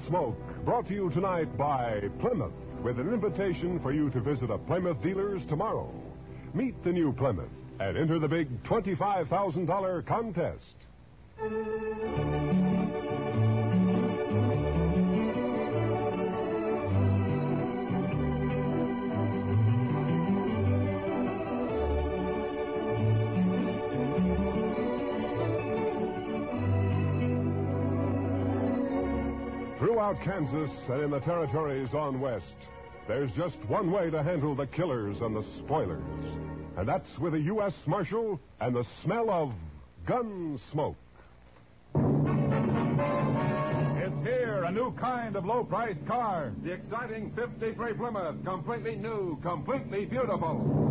Gunsmoke, brought to you tonight by Plymouth, with an invitation for you to visit a Plymouth dealer's tomorrow. Meet the new Plymouth and enter the big $25,000 contest. Throughout Kansas and in the territories on West, there's just one way to handle the killers and the spoilers. And that's with a U.S. Marshal and the smell of gun smoke. It's here, a new kind of low priced car. The exciting 53 Plymouth, completely new, completely beautiful.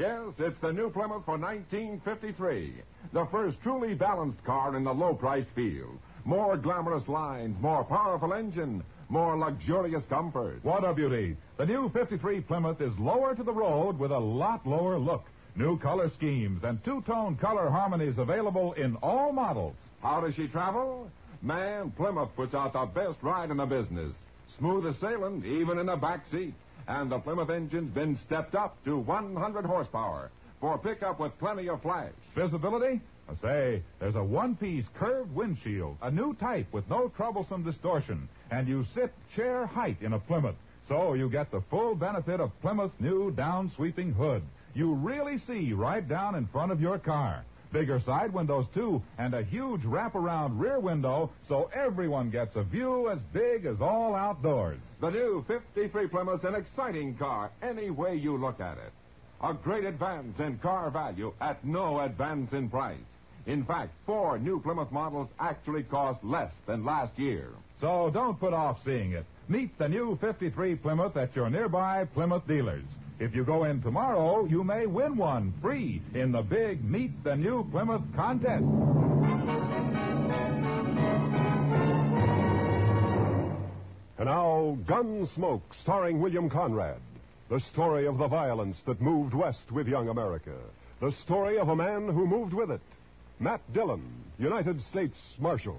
Yes, it's the new Plymouth for 1953. The first truly balanced car in the low priced field. More glamorous lines, more powerful engine, more luxurious comfort. What a beauty. The new 53 Plymouth is lower to the road with a lot lower look. New color schemes and two tone color harmonies available in all models. How does she travel? Man, Plymouth puts out the best ride in the business. Smooth as sailing, even in the back seat. And the Plymouth engine's been stepped up to 100 horsepower for pickup with plenty of flash. Visibility? I say, there's a one piece curved windshield, a new type with no troublesome distortion, and you sit chair height in a Plymouth. So you get the full benefit of Plymouth's new down sweeping hood. You really see right down in front of your car. Bigger side windows, too, and a huge wraparound rear window so everyone gets a view as big as all outdoors. The new 53 Plymouth's an exciting car, any way you look at it. A great advance in car value at no advance in price. In fact, four new Plymouth models actually cost less than last year. So don't put off seeing it. Meet the new 53 Plymouth at your nearby Plymouth dealers. If you go in tomorrow, you may win one free in the big Meet the New Plymouth contest. And now, Gunsmoke, starring William Conrad. The story of the violence that moved west with young America. The story of a man who moved with it. Matt Dillon, United States Marshal.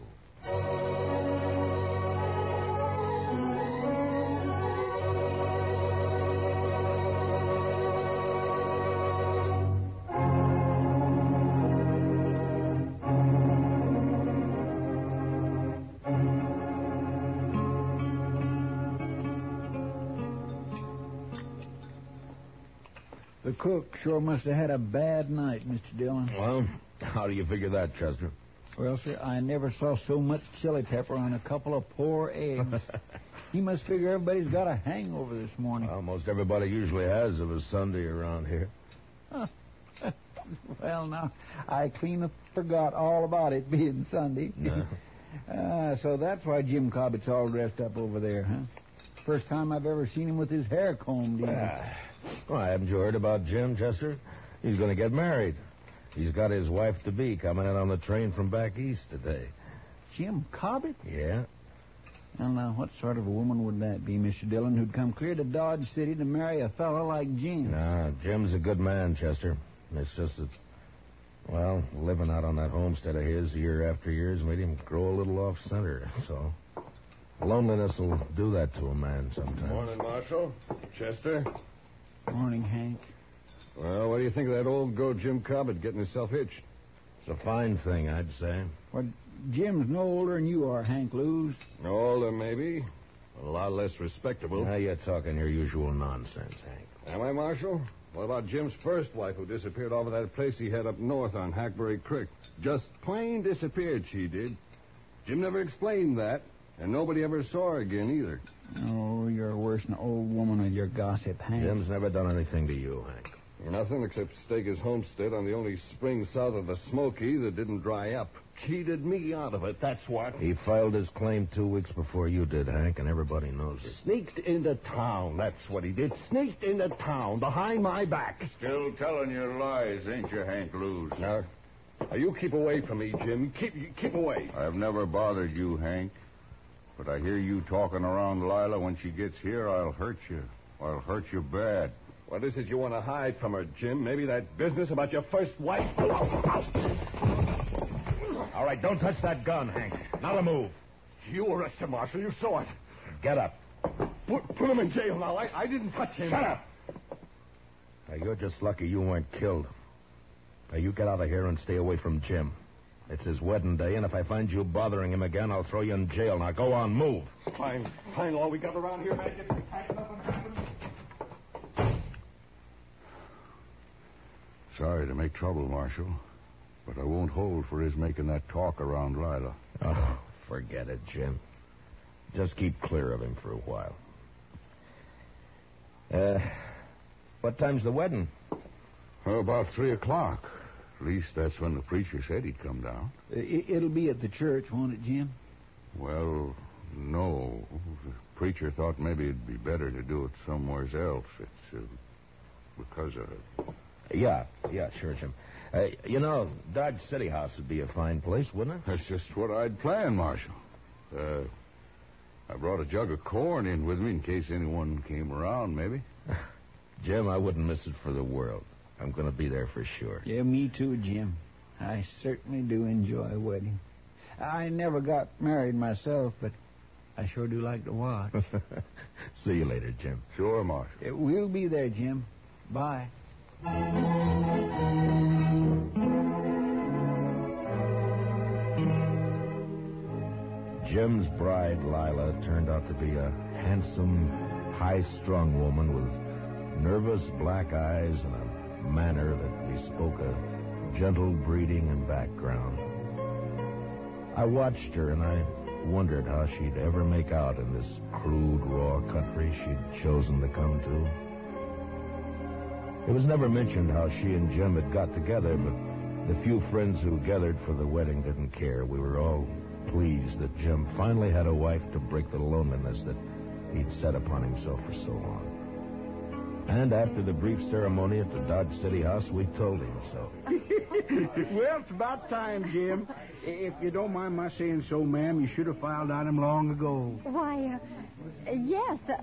The cook sure must have had a bad night, Mr. Dillon. Well, how do you figure that, Chester? Well, sir, I never saw so much chili pepper on a couple of poor eggs. he must figure everybody's got a hangover this morning. Almost everybody usually has of a Sunday around here. well, now, I clean forgot all about it being Sunday. No. Ah, so that's why Jim Cobbett's all dressed up over there, huh? First time I've ever seen him with his hair combed in. Well, haven't you heard about Jim, Chester? He's going to get married. He's got his wife to be coming in on the train from back east today. Jim Cobbett? Yeah? Well, now, uh, what sort of a woman would that be, Mr. Dillon, who'd come clear to Dodge City to marry a fellow like Jim? No, Jim's a good man, Chester. It's just that, well, living out on that homestead of his year after year's made him grow a little off center, so. Loneliness will do that to a man sometimes. Morning, Marshal. Chester. Morning, Hank. Well, what do you think of that old goat Jim Cobbett getting himself hitched? It's a fine thing, I'd say. Well, Jim's no older than you are, Hank Lewis. Older, maybe. A lot less respectable. Now you're talking your usual nonsense, Hank. Am I, Marshal? What about Jim's first wife who disappeared off of that place he had up north on Hackberry Creek? Just plain disappeared, she did. Jim never explained that, and nobody ever saw her again either. Oh, you're worse than an old woman with your gossip, Hank. Jim's never done anything to you, Hank. Nothing except stake his homestead on the only spring south of the Smoky that didn't dry up. Cheated me out of it, that's what. He filed his claim two weeks before you did, Hank, and everybody knows it. Sneaked into town, that's what he did. Sneaked into town behind my back. Still telling your lies, ain't you, Hank Lewis? Now, now you keep away from me, Jim. Keep keep away. I've never bothered you, Hank. But I hear you talking around Lila. When she gets here, I'll hurt you. I'll hurt you bad. What is it you want to hide from her, Jim? Maybe that business about your first wife? All right, don't touch that gun, Hank. Not a move. You arrest him, Marshal. You saw it. Get up. Put, put him in jail now. I, I didn't touch him. Shut up. Now, you're just lucky you weren't killed. Now, you get out of here and stay away from Jim. It's his wedding day, and if I find you bothering him again, I'll throw you in jail. Now, go on, move. Fine. Fine. All we got around here, man. Get packed up and happened. Sorry to make trouble, Marshal, but I won't hold for his making that talk around Lila. Oh, forget it, Jim. Just keep clear of him for a while. Uh, what time's the wedding? Oh, about three o'clock. At least that's when the preacher said he'd come down. It, it'll be at the church, won't it, Jim? Well, no. The preacher thought maybe it'd be better to do it somewhere else. It's uh, because of Yeah, yeah, sure, Jim. Uh, you know, Dodge City House would be a fine place, wouldn't it? That's just what I'd planned, Marshal. Uh, I brought a jug of corn in with me in case anyone came around, maybe. Jim, I wouldn't miss it for the world. I'm going to be there for sure. Yeah, me too, Jim. I certainly do enjoy a wedding. I never got married myself, but I sure do like to watch. See you later, Jim. Sure, Marshal. We'll be there, Jim. Bye. Jim's bride, Lila, turned out to be a handsome, high strung woman with nervous black eyes and a manner that bespoke a gentle breeding and background. I watched her and I wondered how she'd ever make out in this crude, raw country she'd chosen to come to. It was never mentioned how she and Jim had got together, but the few friends who gathered for the wedding didn't care. We were all pleased that Jim finally had a wife to break the loneliness that he'd set upon himself for so long. And after the brief ceremony at the Dodge City House, we told him so. well, it's about time, Jim. If you don't mind my saying so, ma'am, you should have filed on him long ago. Why, uh, yes. Uh,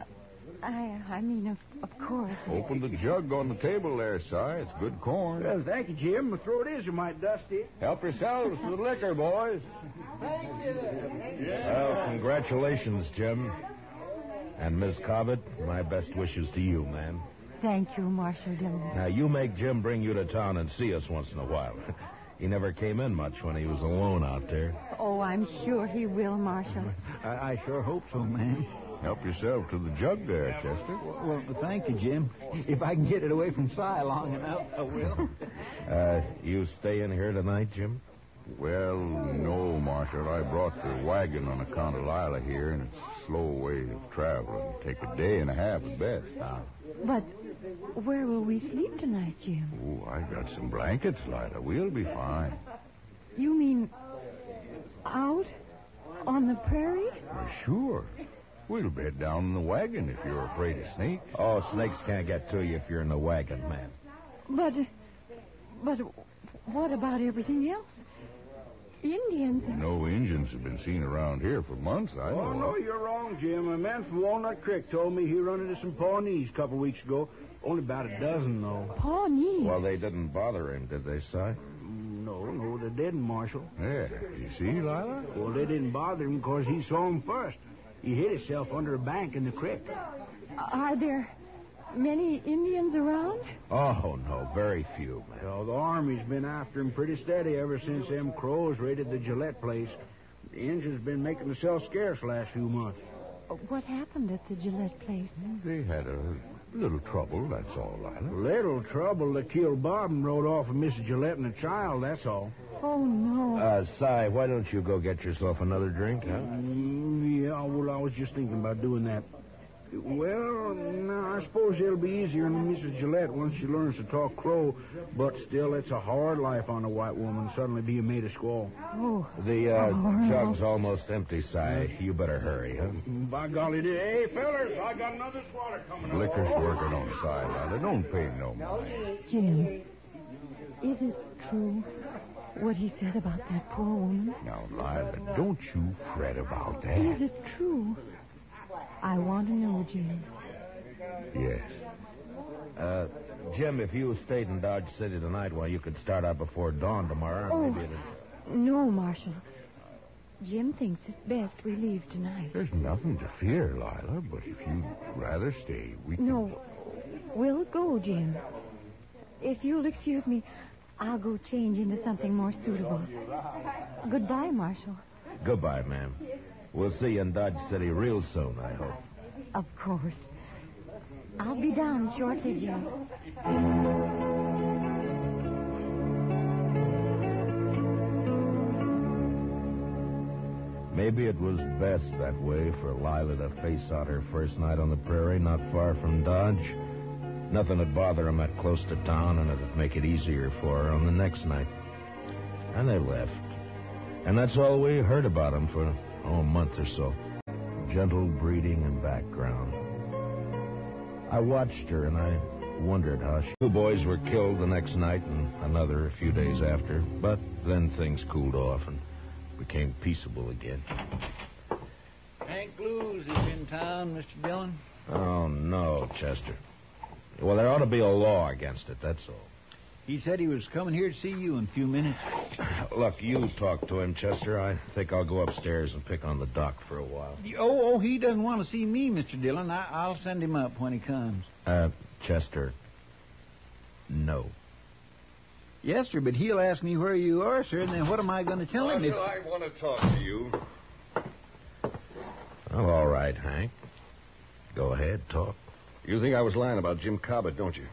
I, I mean, of, of course. Open the jug on the table there, Si. It's good corn. Well, thank you, Jim. The throat is you might dust it. Help yourselves to the liquor, boys. Thank you. Well, congratulations, Jim. And Miss Cobbett, my best wishes to you, ma'am. Thank you, Marshal Dillon. Now, you make Jim bring you to town and see us once in a while. he never came in much when he was alone out there. Oh, I'm sure he will, Marshal. I, I sure hope so, ma'am. Help yourself to the jug there, Chester. Well, thank you, Jim. If I can get it away from Si long enough, I will. Uh, you stay in here tonight, Jim? Well, no, Marshal. I brought the wagon on account of Lila here, and it's a slow way of traveling. Take a day and a half at best. But where will we sleep tonight, Jim? Oh, I got some blankets, Lila. We'll be fine. You mean out on the prairie? Well, sure. We'll bed down in the wagon if you're afraid of snakes. Oh, snakes can't get to you if you're in the wagon, man. But, but what about everything else? Indians. No Indians have been seen around here for months, I oh, know. Oh, no, you're wrong, Jim. A man from Walnut Creek told me he run into some Pawnees a couple weeks ago. Only about a dozen, though. Pawnee. Well, they didn't bother him, did they, Si? No, no, they didn't, Marshal. Yeah, you see, Lila? Well, they didn't bother him because he saw him first. He hid himself under a bank in the creek. Are there many Indians around? Oh, no, very few. Well, the Army's been after him pretty steady ever since them crows raided the Gillette place. The Indians been making themselves scarce last few months. What happened at the Gillette place? They had a little trouble, that's all, Lila. Little trouble to kill Bob and rode off with Mrs. Gillette and a child, that's all. Oh, no. Uh, Si, why don't you go get yourself another drink, huh? Mm, yeah, well, I was just thinking about doing that. Well, I suppose it'll be easier on Mrs. Gillette once she learns to talk crow, but still, it's a hard life on a white woman suddenly being made a squaw. oh. The uh, Oh, jug's almost empty, Si. You better hurry, huh? By golly, did- hey, fellas, I got another swatter coming up. Liquor's working on the side, Lila. Don't pay no mind. Jim, is it true what he said about that poor woman? Now, Lila, don't you fret about that. Is it true? I want to know, Jim. Yes. Uh, Jim, if you stayed in Dodge City tonight, well, you could start out before dawn tomorrow. Oh. Maybe it'd... No, Marshal. Jim thinks it's best we leave tonight. There's nothing to fear, Lila, but if you'd rather stay, we can... No, we'll go, Jim. If you'll excuse me, I'll go change into something more suitable. Goodbye, Marshal. Goodbye, ma'am. We'll see you in Dodge City real soon, I hope. Of course. I'll be down shortly, Jim. Maybe it was best that way for Lila to face out her first night on the prairie, not far from Dodge. Nothing would bother him that close to town, and it'd make it easier for her on the next night. And they left. And that's all we heard about him for, oh, a month or so. Gentle breeding and background. I watched her, and I wondered how she... Two boys were killed the next night, and another a few days after. But then things cooled off and became peaceable again. Hank Blues is in town, Mr. Dillon. Oh, no, Chester. Well, there ought to be a law against it, that's all. He said he was coming here to see you in a few minutes. Look, you talk to him, Chester. I think I'll go upstairs and pick on the doc for a while. Oh, oh, he doesn't want to see me, Mr. Dillon. I, I'll send him up when he comes. Uh, Chester. No. Yes, sir, but he'll ask me where you are, sir, and then what am I going to tell him? If... I want to talk to you. Well, all right, Hank. Go ahead, talk. You think I was lying about Jim Cobbett, don't you?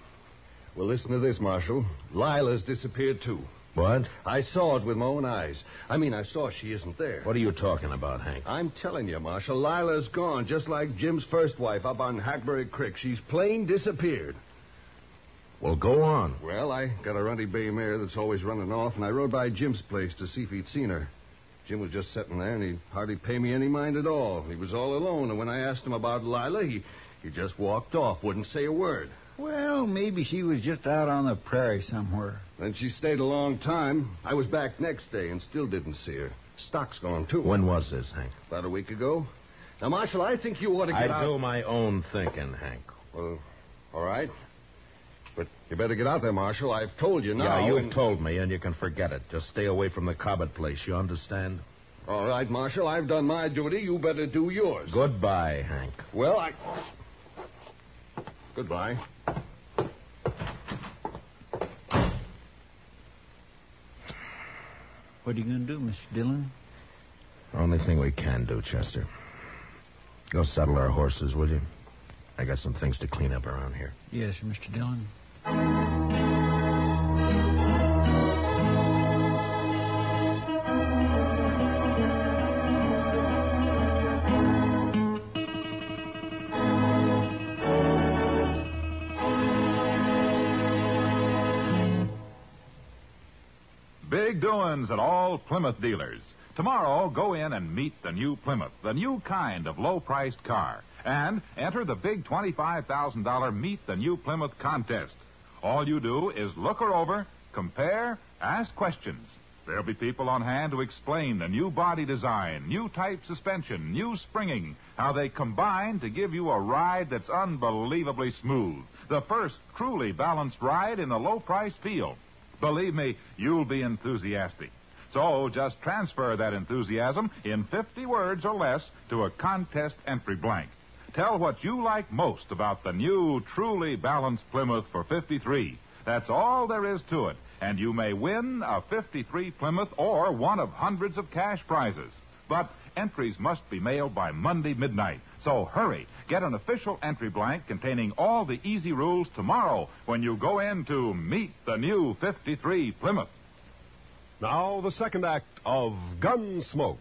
Well, listen to this, Marshal. Lila's disappeared, too. What? I saw it with my own eyes. I mean, I saw she isn't there. What are you talking about, Hank? I'm telling you, Marshal, Lila's gone, just like Jim's first wife up on Hackberry Creek. She's plain disappeared. Well, go on. Well, I got a runty bay mare that's always running off, and I rode by Jim's place to see if he'd seen her. Jim was just sitting there, and he'd hardly pay me any mind at all. He was all alone, and when I asked him about Lila, he, he just walked off, wouldn't say a word. Well, maybe she was just out on the prairie somewhere. Then she stayed a long time. I was back next day and still didn't see her. Stock's gone, too. When was this, Hank? About a week ago. Now, Marshal, I think you ought to get out. I do my own thinking, Hank. Well, all right. But you better get out there, Marshal. I've told you now. yeah, you've and- told me, and you can forget it. Just stay away from the Cobbett place. You understand? All right, Marshal. I've done my duty. You better do yours. Goodbye, Hank. Well, I. Goodbye. What are you going to do, Mr. Dillon? Only thing we can do, Chester. Go saddle our horses, will you? I got some things to clean up around here. Yes, Mr. Dillon. At all Plymouth dealers. Tomorrow, go in and meet the new Plymouth, the new kind of low priced car. And enter the big $25,000 Meet the New Plymouth contest. All you do is look her over, compare, ask questions. There'll be people on hand to explain the new body design, new type suspension, new springing, how they combine to give you a ride that's unbelievably smooth. The first truly balanced ride in the low price field. Believe me, you'll be enthusiastic. So just transfer that enthusiasm in 50 words or less to a contest entry blank. Tell what you like most about the new, truly balanced Plymouth for 53. That's all there is to it. And you may win a 53 Plymouth or one of hundreds of cash prizes. But entries must be mailed by Monday midnight. So hurry. Get an official entry blank containing all the easy rules tomorrow when you go in to meet the new 53 Plymouth. Now, the second act of Gunsmoke.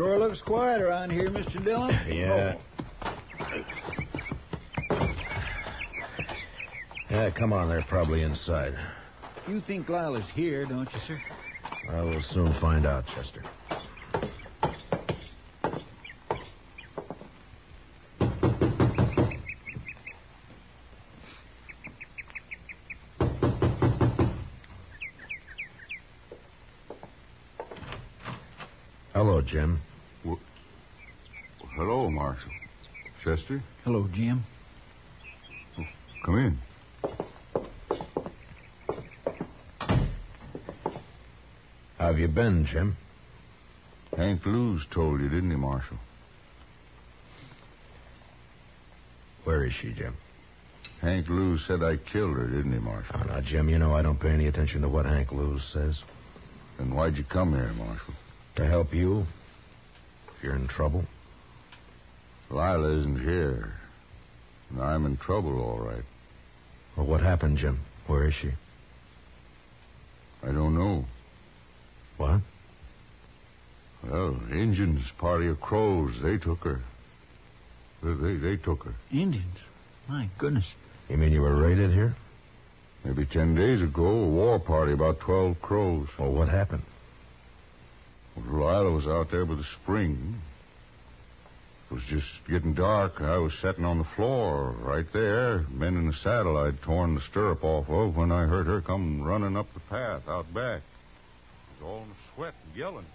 Sure looks quiet around here, Mr. Dillon. Yeah. Yeah, come on. They're probably inside. You think Lila's here, don't you, sir? I will soon find out, Chester. Hello, Jim. Hello, Marshal. Chester, Hello, Jim. Oh, come in. How have you been, Jim? Hank Lewis told you, didn't he, Marshal? Where is she, Jim? Hank Lewis said I killed her, didn't he, Marshal? Oh, now, Jim, you know I don't pay any attention to what Hank Lewis says. Then why'd you come here, Marshal? To help you, if you're in trouble. Lila isn't here. And I'm in trouble, all right. Well, what happened, Jim? Where is she? I don't know. What? Well, Injuns, party of crows, they took her. They, they, they took her. Indians. My goodness. You mean you were raided here? Maybe ten days ago, a war party, about twelve crows. Well, what happened? Well, Lila was out there with the spring. It was just getting dark. I was sitting on the floor right there, men in the saddle I'd torn the stirrup off of when I heard her come running up the path out back. I was all in a sweat and yelling.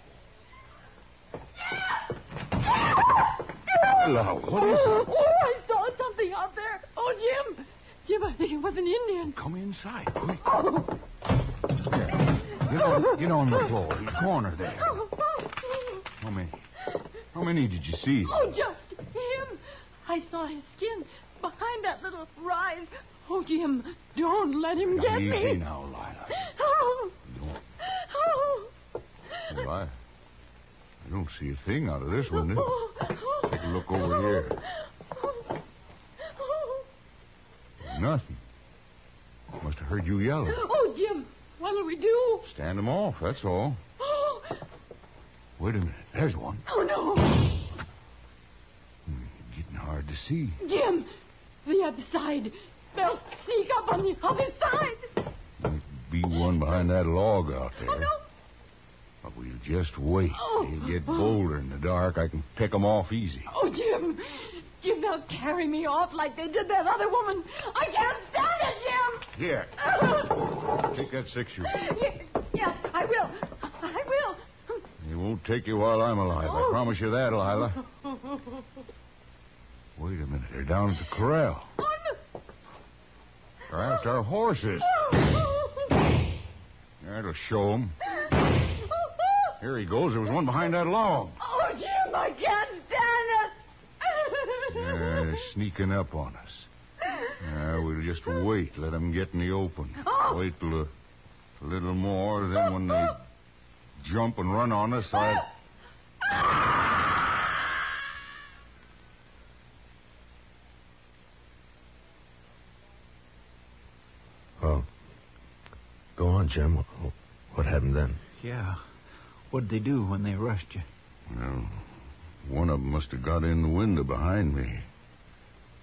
Lila, what is oh, it? Oh, I saw something out there. Oh, Jim. Jim, I think it was an Indian. Come inside. Oh. Get on, get on the floor. The corner there. Oh. Come many? How many did you see? Oh, just him. I saw his skin behind that little rise. Oh, Jim, don't let him get Easy me. now, Lila. Oh. Don't. Oh. Well, I, I don't see a thing out of this window. Oh. Oh. Take a look over here. Oh. Oh. Nothing. Must have heard you yelling. Oh, Jim, what'll we do? Stand them off, that's all. Wait a minute. There's one. oh no. Hmm, Getting hard to see. Jim, the other side. They'll sneak up on the other side. Might be one behind that log out there. Oh, no. But we'll just wait. Oh. They get bolder in the dark. I can pick 'em off easy. Oh, Jim. Jim, they'll carry me off like they did that other woman. I can't stand it, Jim. Here, Oh. take that six shooter. Yes, yes, I. I will. Won't take you while I'm alive. I Oh. promise you that, Lila. Wait a minute. They're down at the corral. They're after our horses. That'll show 'em. Here he goes. There was one behind that log. Oh, Jim, I can't stand it. Yeah, they're sneaking up on us. Yeah, we'll just wait. Let 'em get in the open. Oh. Wait till a, a little more. Then when they jump and run on us, I. Oh! Well, go on, Jim. What, what happened then? Yeah. What'd they do when they rushed you? Well, one of 'em must have got in the window behind me.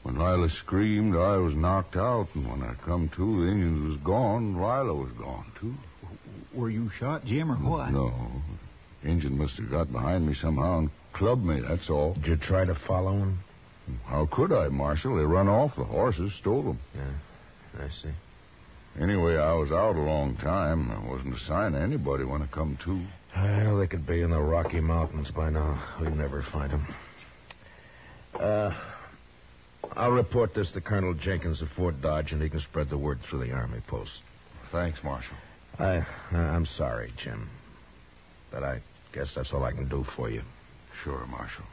When Lila screamed, I was knocked out, and when I come to, the Indian was gone. Lila was gone, too. Were you shot, Jim, or what? No. Injun must have got behind me somehow and clubbed me, that's all. Did you try to follow him? How could I, Marshal? They run off. The horses stole them. Yeah, I see. Anyway, I was out a long time. There wasn't a sign of anybody when I come to. Well, they could be in the Rocky Mountains by now. We'd never find them. Uh, I'll report this to Colonel Jenkins at Fort Dodge, and he can spread the word through the army post. Thanks, Marshal. I, I'm sorry, Jim, but I guess that's all I can do for you. Sure, Marshal.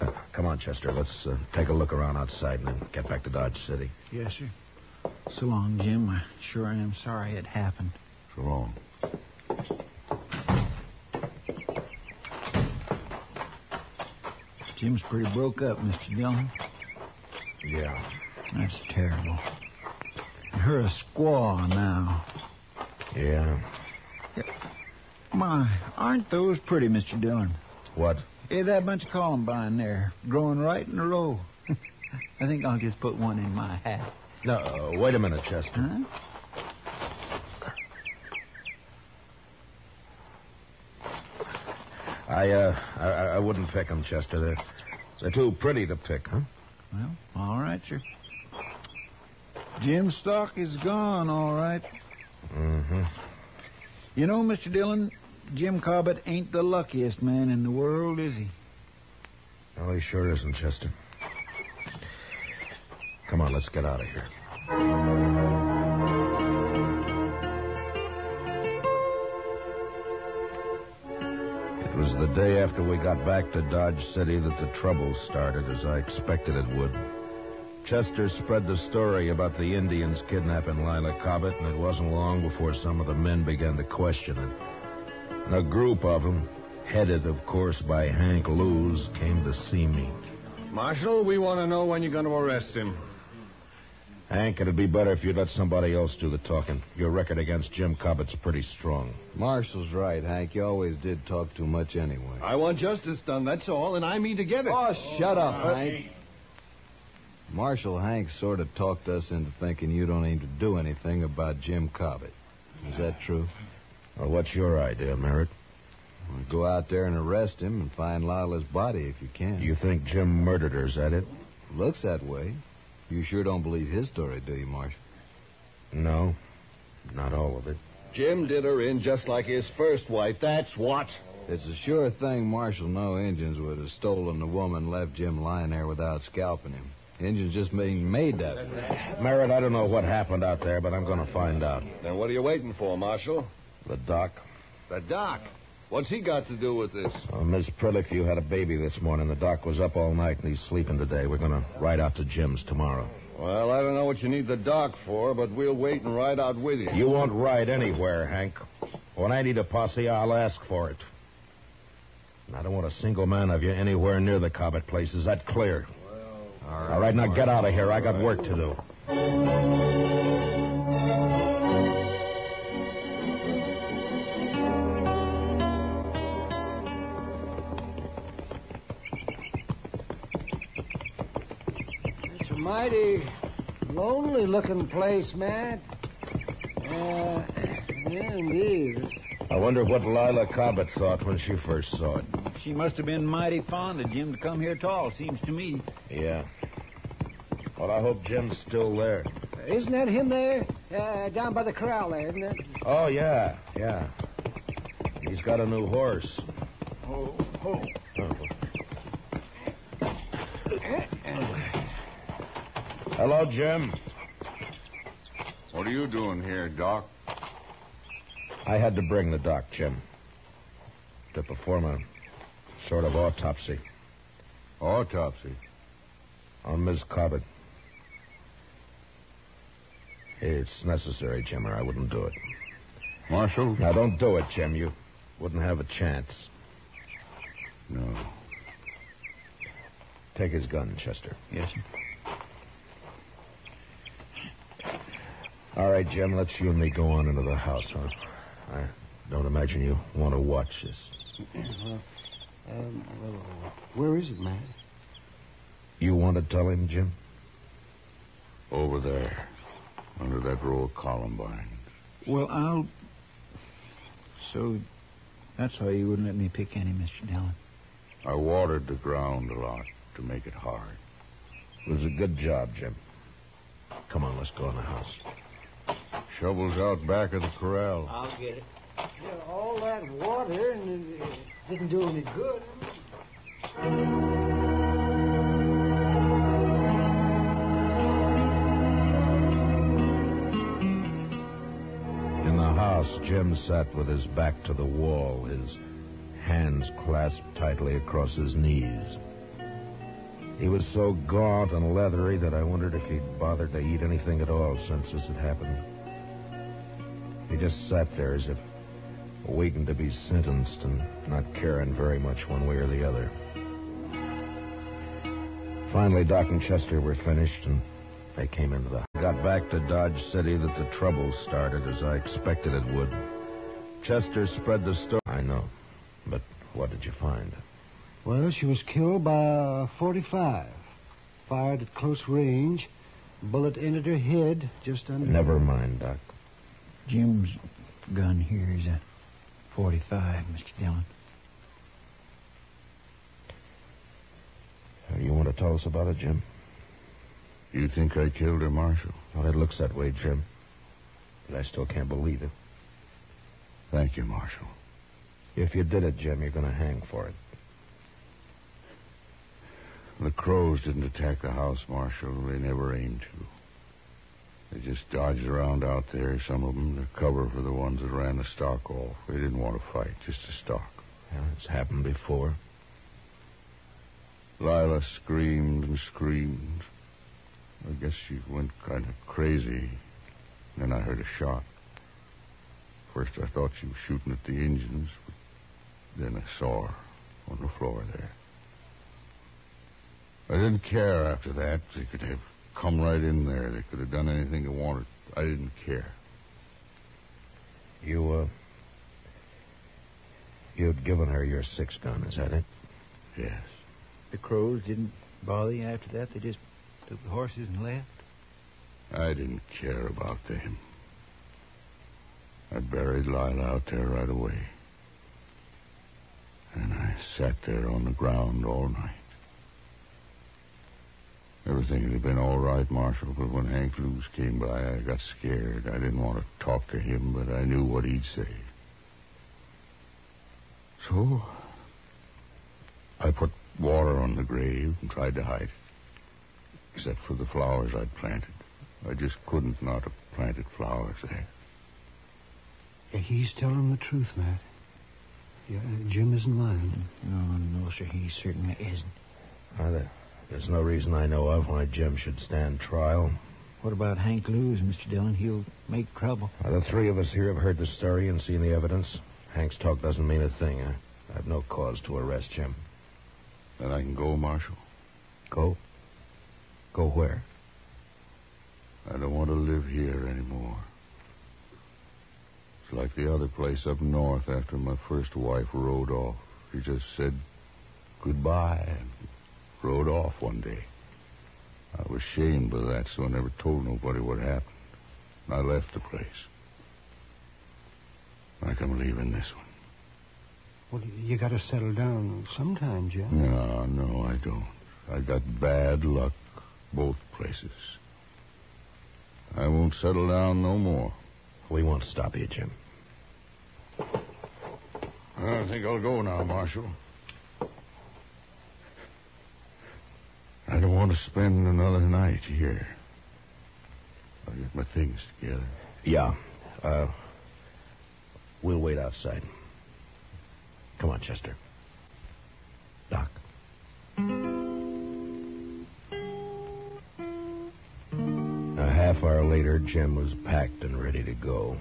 Uh, come on, Chester. Let's uh, take a look around outside and then get back to Dodge City. Yes, sir. So long, Jim. I sure am sorry it happened. So long. Jim's pretty broke up, Mr. Dillon. Yeah. That's terrible. You're a squaw now. Yeah. My, aren't those pretty, Mr. Dillon? What? Hey, that bunch of columbine there, growing right in a row. I think I'll just put one in my hat. No, uh, wait a minute, Chester. Huh? I, uh, I, I wouldn't pick them, Chester. They're, they're too pretty to pick, huh? Well, all right, sir. Jim stock is gone, all right. Mm-hmm. You know, Mr. Dillon, Jim Cobbett ain't the luckiest man in the world, is he? Well, he sure isn't, Chester. Come on, let's get out of here. Was the day after we got back to Dodge City that the trouble started, as I expected it would. Chester spread the story about the Indians kidnapping Lila Cobbett, and it wasn't long before some of the men began to question it. And a group of them, headed, of course, by Hank Lewis, came to see me. Marshal, we want to know when you're going to arrest him. Hank, it'd be better if you'd let somebody else do the talking. Your record against Jim Cobbett's pretty strong. Marshall's right, Hank. You always did talk too much anyway. I want justice done, that's all, and I mean to get it. Oh, shut up, Hank. Marshal Hank sort of talked us into thinking you don't aim to do anything about Jim Cobbett. Is that true? Well, what's your idea, Merritt? Well, go out there and arrest him and find Lila's body if you can. You think Jim murdered her, is that it? Looks that way. You sure don't believe his story, do you, Marshal? No, not all of it. Jim did her in just like his first wife, that's what. It's a sure thing Marshal no Indians would have stolen the woman left Jim lying there without scalping him. Indians just being made that way. Merritt, I don't know what happened out there, but I'm going to find out. Then what are you waiting for, Marshal? The doc. The doc. What's he got to do with this? Uh, Miss Prillick, had a baby this morning. The doc was up all night and he's sleeping today. We're going to ride out to Jim's tomorrow. Well, I don't know what you need the doc for, but we'll wait and ride out with you. You won't ride anywhere, Hank. When I need a posse, I'll ask for it. And I don't want a single man of you anywhere near the Cobbett place. Is that clear? Well, All right, All right, now get out of here. I got work to do. Mighty lonely looking place, Matt. Uh, yeah, indeed. I wonder what Lila Cobbett thought when she first saw it. She must have been mighty fond of Jim to come here at all, seems to me. Yeah. Well, I hope Jim's still there. Isn't that him there? Uh, down by the corral there, isn't it? Oh, yeah, yeah. He's got a new horse. Oh, oh. Hello, Jim. What are you doing here, Doc? I had to bring the doc, Jim, to perform a sort of autopsy Autopsy. on Miss Cobbett. It's necessary, Jim, or I wouldn't do it. Marshal? Now, don't do it, Jim. You wouldn't have a chance. No. Take his gun, Chester. Yes, sir. All right, Jim, let's you and me go on into the house, huh? I don't imagine you want to watch this. Um, well, where is it, Matt? You want to tell him, Jim? Over there. Under that row of columbines. Well, I'll. So that's why you wouldn't let me pick any, Mr. Dillon. I watered the ground a lot to make it hard. It was a good job, Jim. Come on, let's go in the house. Shovels out back of the corral. I'll get it. Yeah, all that water and it, it didn't do any good. In the house, Jim sat with his back to the wall, his hands clasped tightly across his knees. He was so gaunt and leathery that I wondered if he'd bothered to eat anything at all since this had happened. He just sat there as if waiting to be sentenced and not caring very much one way or the other. Finally, Doc and Chester were finished, and they came into the. Got back to Dodge City that the trouble started as I expected it would. Chester spread the story. I know, but what did you find? Well, she was killed by a 45. Fired at close range. Bullet entered her head just under. Never mind, Doc. Jim's gun here is a 45, Mr. Dillon. You want to tell us about it, Jim? You think I killed her, Marshal? Well, it looks that way, Jim. But I still can't believe it. Thank you, Marshal. If you did it, Jim, you're going to hang for it. The crows didn't attack the house, Marshal. They never aimed to. They just dodged around out there, some of them, to cover for the ones that ran the stock off. They didn't want to fight, just to stalk. Yeah, it's happened before. Lila screamed and screamed. I guess she went kind of crazy. Then I heard a shot. First, I thought she was shooting at the Injuns, but then I saw her on the floor there. I didn't care after that. They could have come right in there. They could have done anything they wanted. I didn't care. You, uh. You'd given her your six gun, is that it? Yes. The crows didn't bother you after that? They just took the horses and left? I didn't care about them. I buried Lila out there right away. And I sat there on the ground all night. Everything would have been all right, Marshal, but when Hank Lewis came by, I got scared. I didn't want to talk to him, but I knew what he'd say. So, I put water on the grave and tried to hide it. Except for the flowers I'd planted. I just couldn't not have planted flowers there. Yeah, he's telling the truth, Matt. Yeah, Jim isn't lying. No, no, sir, he certainly isn't. Uh, there, there's no reason I know of why Jim should stand trial. What about Hank Lewis, Mr. Dillon? He'll make trouble. Uh, the three of us here have heard the story and seen the evidence. Hank's talk doesn't mean a thing. I, I have no cause to arrest Jim. Then I can go, Marshal. Go? Go where? I don't want to live here anymore. It's like the other place up north after my first wife rode off. She just said goodbye and rode off one day. I was ashamed of that, so I never told nobody what happened. I left the place. Like I'm leaving this one. Well, you got to settle down sometime, Jim. No, no, I don't. I got bad luck both places. I won't settle down no more. We won't stop you, Jim. I think I'll go now, Marshal. I don't want to spend another night here. I'll get my things together. Yeah. Uh, we'll wait outside. Come on, Chester. Doc. A half hour later, Jim was packed and ready to go.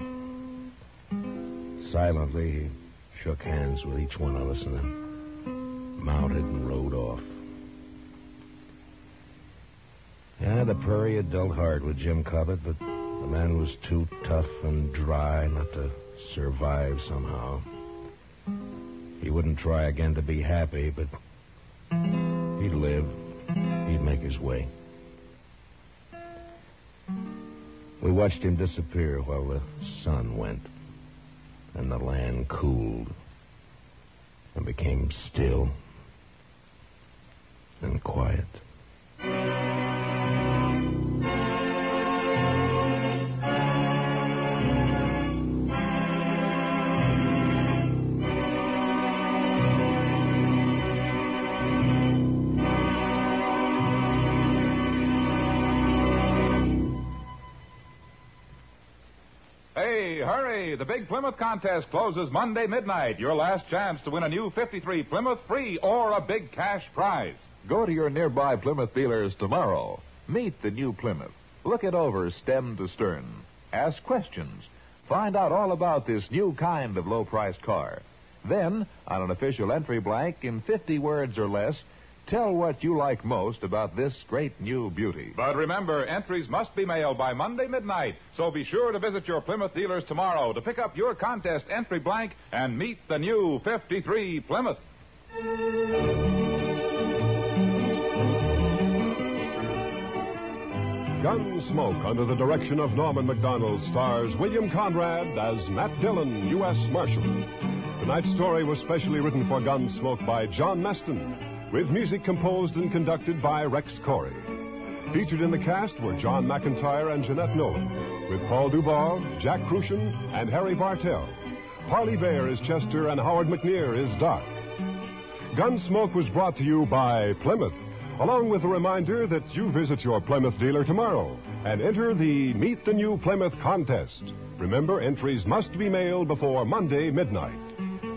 Silently, he shook hands with each one of us and then mounted and rode off. The prairie had dealt hard with Jim Cobbett, but the man was too tough and dry not to survive somehow. He wouldn't try again to be happy, but he'd live. He'd make his way. We watched him disappear while the sun went and the land cooled and became still and quiet. Hurry! The Big Plymouth contest closes Monday midnight. Your last chance to win a new 53 Plymouth free or a big cash prize. Go to your nearby Plymouth dealers tomorrow. Meet the new Plymouth. Look it over stem to stern. Ask questions. Find out all about this new kind of low priced car. Then, on an official entry blank in 50 words or less, tell what you like most about this great new beauty. But remember, entries must be mailed by Monday midnight, so be sure to visit your Plymouth dealers tomorrow to pick up your contest entry blank and meet the new 53 Plymouth. Gunsmoke, under the direction of Norman Macdonnell, stars William Conrad as Matt Dillon, U.S. Marshal. Tonight's story was specially written for Gunsmoke by John Meston, with music composed and conducted by Rex Koury. Featured in the cast were John McIntyre and Jeanette Nolan, with Paul Duval, Jack Kruschen, and Harry Bartell. Parley Baer is Chester, and Howard McNear is Doc. Gunsmoke was brought to you by Plymouth, along with a reminder that you visit your Plymouth dealer tomorrow and enter the Meet the New Plymouth contest. Remember, entries must be mailed before Monday midnight.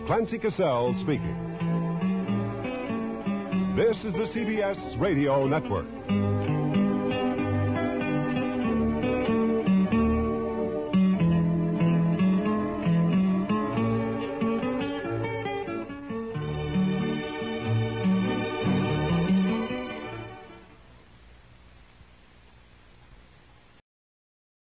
Clancy Cassell speaking. This is the CBS Radio Network.